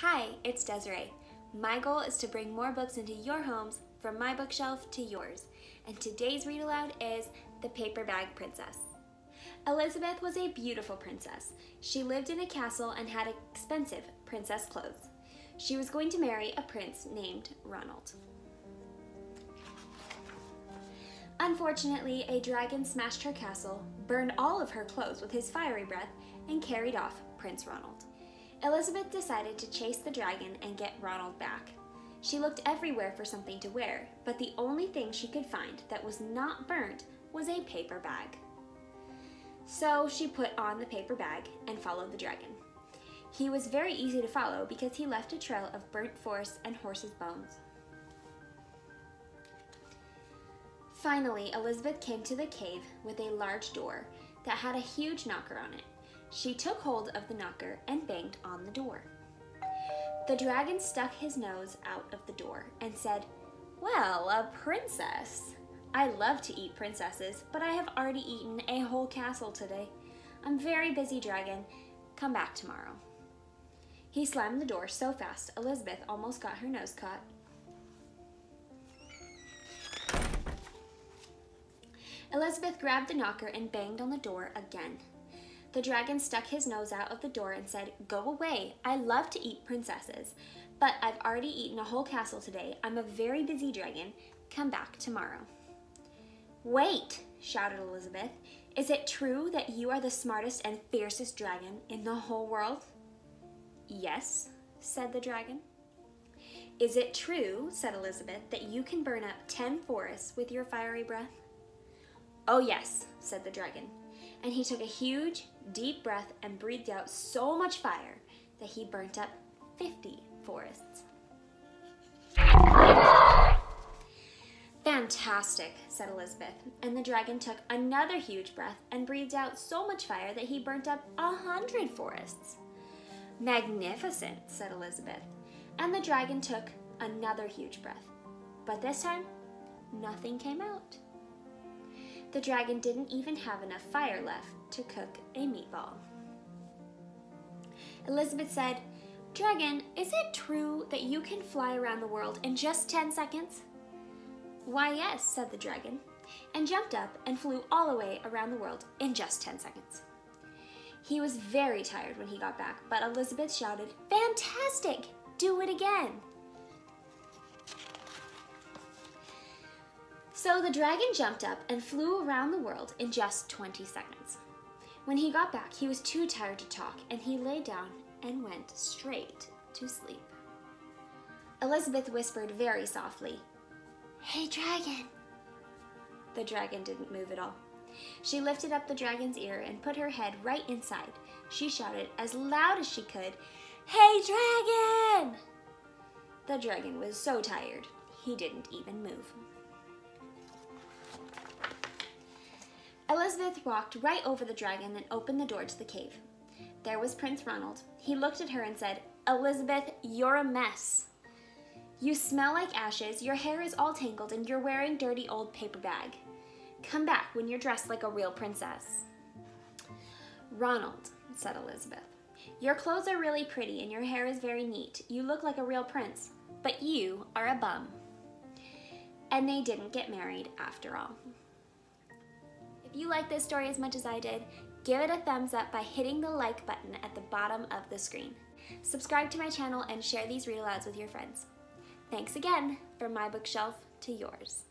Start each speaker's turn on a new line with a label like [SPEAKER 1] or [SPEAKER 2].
[SPEAKER 1] Hi, it's Desirae. My goal is to bring more books into your homes from my bookshelf to yours. And today's read aloud is The Paper Bag Princess. Elizabeth was a beautiful princess. She lived in a castle and had expensive princess clothes. She was going to marry a prince named Ronald. Unfortunately, a dragon smashed her castle, burned all of her clothes with his fiery breath, and carried off Prince Ronald. Elizabeth decided to chase the dragon and get Ronald back. She looked everywhere for something to wear, but the only thing she could find that was not burnt was a paper bag. So she put on the paper bag and followed the dragon. He was very easy to follow because he left a trail of burnt forest and horses' bones. Finally, Elizabeth came to the cave with a large door that had a huge knocker on it. She took hold of the knocker and banged on the door. The dragon stuck his nose out of the door and said, Well, a princess. I love to eat princesses, but I have already eaten a whole castle today. I'm very busy, dragon. Come back tomorrow. He slammed the door so fast Elizabeth almost got her nose caught. Elizabeth grabbed the knocker and banged on the door again. The dragon stuck his nose out of the door and said, Go away. I love to eat princesses, but I've already eaten a whole castle today. I'm a very busy dragon. Come back tomorrow. Wait, shouted Elizabeth. Is it true that you are the smartest and fiercest dragon in the whole world? Yes, said the dragon. Is it true, said Elizabeth, that you can burn up ten forests with your fiery breath? Oh, yes, said the dragon. And he took a huge, deep breath and breathed out so much fire that he burnt up 50 forests. Fantastic, said Elizabeth. And the dragon took another huge breath and breathed out so much fire that he burnt up a hundred forests. Magnificent, said Elizabeth. And the dragon took another huge breath. But this time, nothing came out. The dragon didn't even have enough fire left to cook a meatball. Elizabeth said, Dragon, is it true that you can fly around the world in just 10 seconds? Why, yes, said the dragon, and jumped up and flew all the way around the world in just 10 seconds. He was very tired when he got back, but Elizabeth shouted, Fantastic! Do it again! So the dragon jumped up and flew around the world in just 20 seconds. When he got back, he was too tired to talk, and he lay down and went straight to sleep. Elizabeth whispered very softly, Hey, dragon! The dragon didn't move at all. She lifted up the dragon's ear and put her head right inside. She shouted as loud as she could, Hey, dragon! The dragon was so tired, he didn't even move. Elizabeth walked right over the dragon and opened the door to the cave. There was Prince Ronald. He looked at her and said, Elizabeth, you're a mess. You smell like ashes, your hair is all tangled, and you're wearing dirty old paper bag. Come back when you're dressed like a real princess. Ronald, said Elizabeth, your clothes are really pretty and your hair is very neat. You look like a real prince, but you are a bum. And they didn't get married after all you liked this story as much as I did, give it a thumbs up by hitting the like button at the bottom of the screen. Subscribe to my channel and share these read alouds with your friends. Thanks again from my bookshelf to yours.